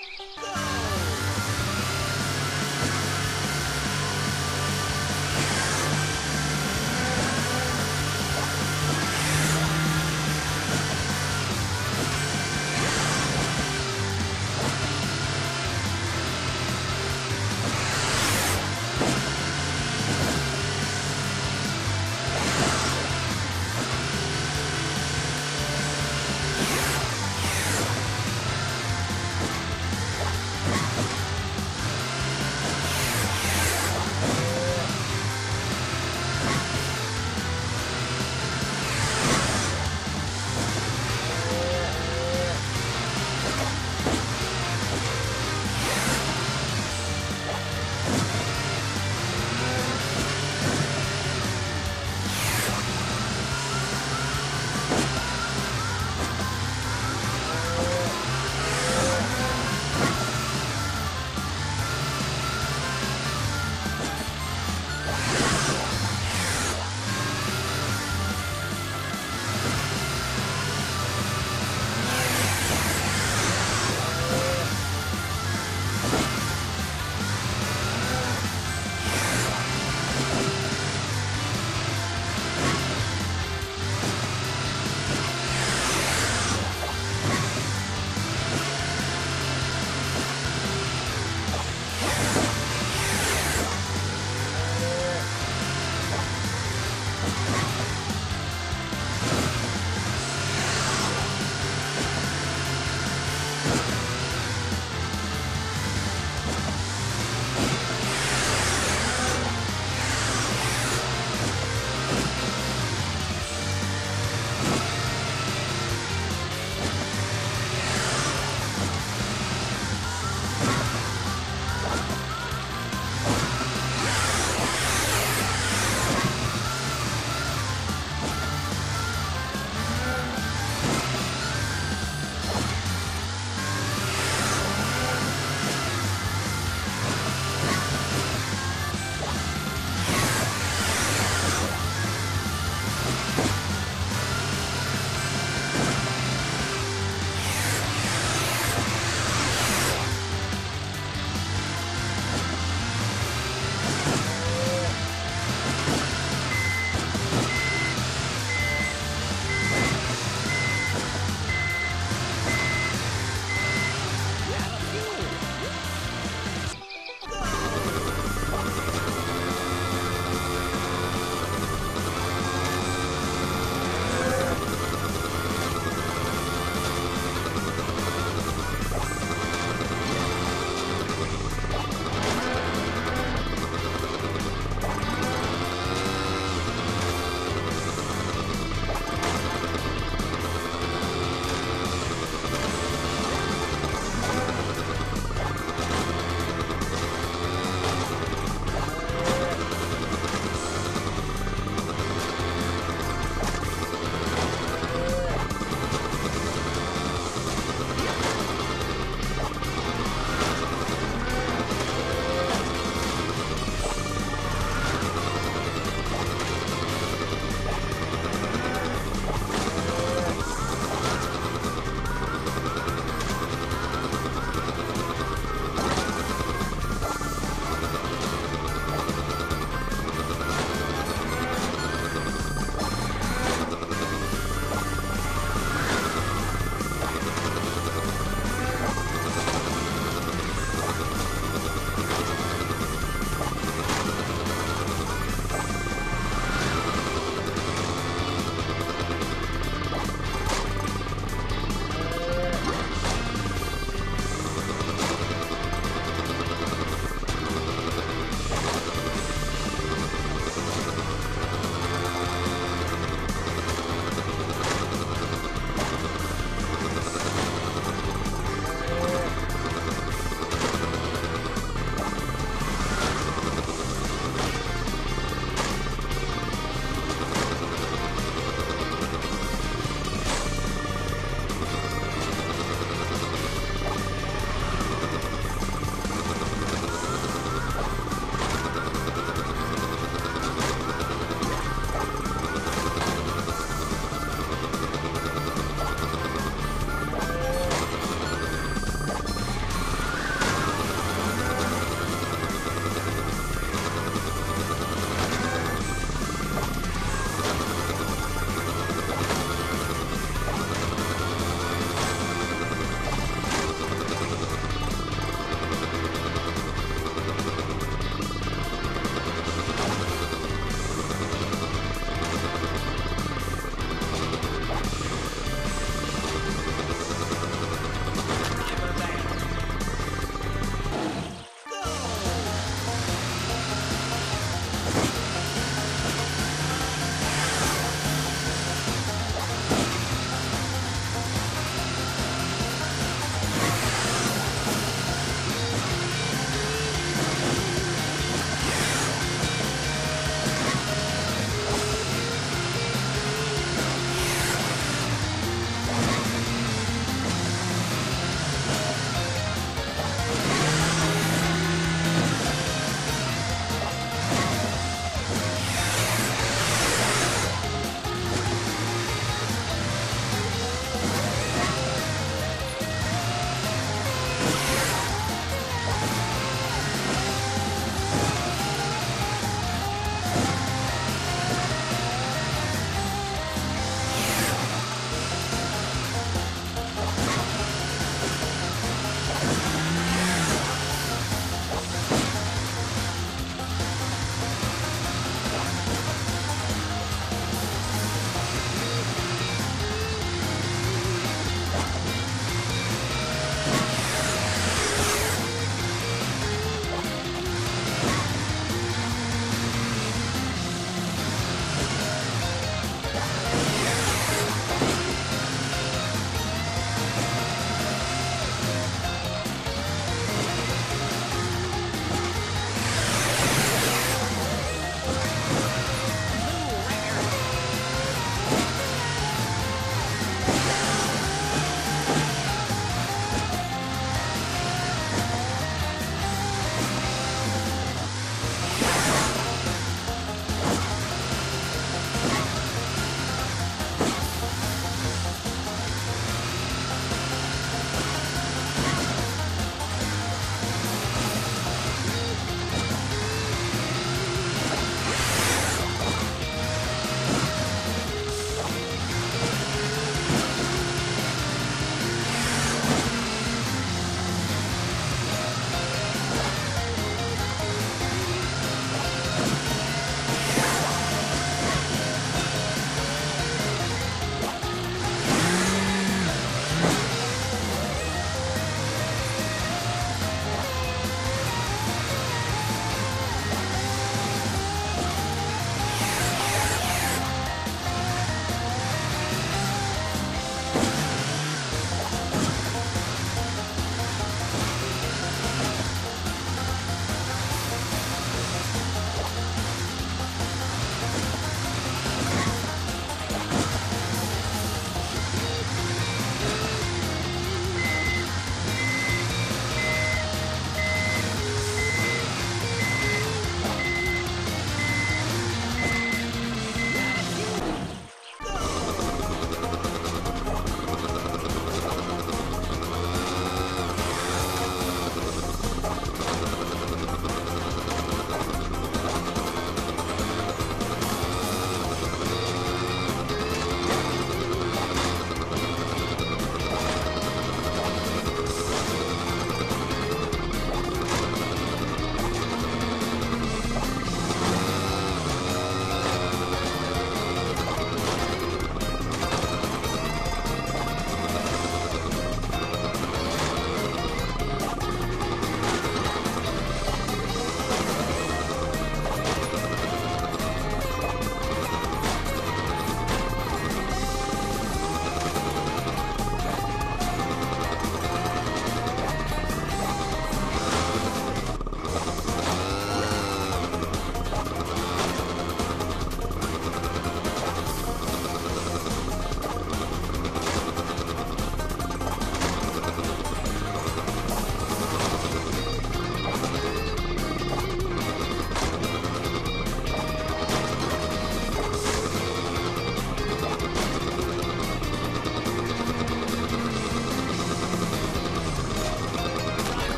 The